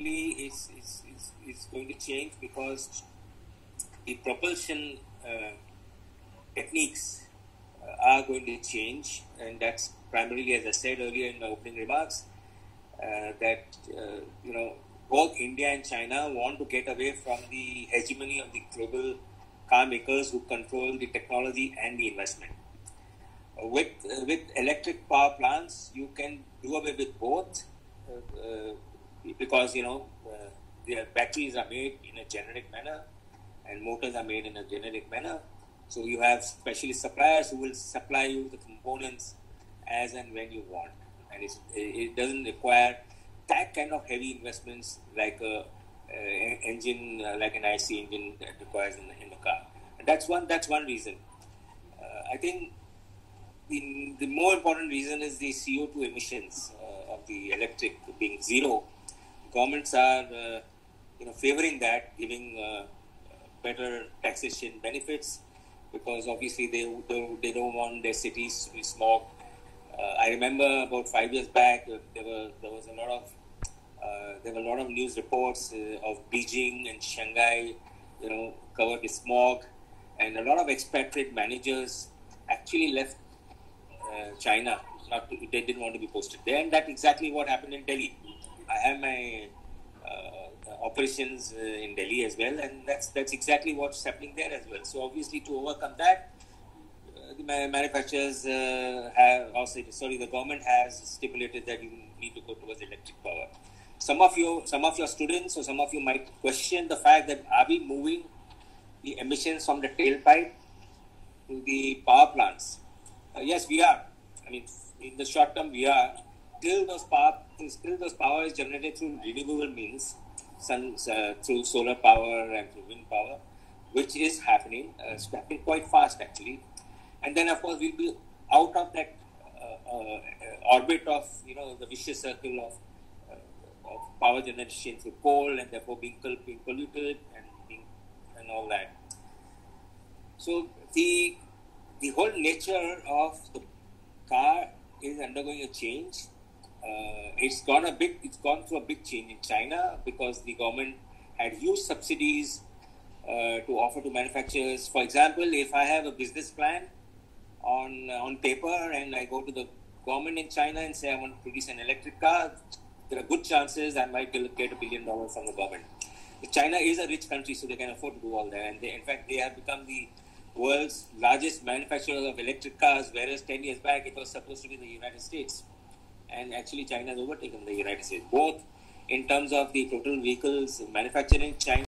is, is, is, is going to change because the propulsion uh, techniques uh, are going to change, and that's primarily, as I said earlier in my opening remarks, uh, that uh, you know both India and China want to get away from the hegemony of the global car makers who control the technology and the investment. With uh, with electric power plants, you can do away with both because you know their batteries are made in a generic manner and motors are made in a generic manner. So you have specialist suppliers who will supply you the components as and when you want, and it doesn't require that kind of heavy investments like a, engine, uh, like an IC engine that requires in, in the car. And that's one. That's one reason. Uh, I think the, the more important reason is the CO2 emissions uh, of the electric being zero. Governments are, uh, you know, favoring that, giving uh, better taxation benefits because obviously they, they, they don't want their cities to be smog. Uh, I remember about five years back, there were there was a lot of uh, there were a lot of news reports uh, of Beijing and Shanghai, you know, covered with smog, and a lot of expatriate managers actually left uh, China. Not to, they didn't want to be posted there, and that's exactly what happened in Delhi. I have my uh, operations uh, in Delhi as well, and that's that's exactly what's happening there as well. So obviously, to overcome that, uh, the manufacturers have, also sorry, the government has stipulated that you need to go towards electric power. Some of you, some of your students, or some of you might question the fact that are we moving the emissions from the tailpipe to the power plants? yes, we are. I mean, in the short term, we are. Till those power, still those power is generated through renewable means sun, uh, through solar power and through wind power, which is happening. Uh, it's happening quite fast actually. And then of course we'll be out of that uh, uh orbit of you know the vicious circle of, uh, of power generation through coal and therefore being, being polluted and being, and all that. So the the whole nature of the car is undergoing a change uh, it's gone a big it's gone through a big change in China because the government had huge subsidies uh, to offer to manufacturers. For example, if I have a business plan on uh, on paper and I go to the government in China and say I want to produce an electric car, there are good chances I might get a billion dollars from the government. China is a rich country, so they can afford to do all that. And they, in fact, they have become the world's largest manufacturer of electric cars, whereas 10 years back it was supposed to be the United States and actually China has overtaken the United States, both in terms of the total vehicles manufacturing. China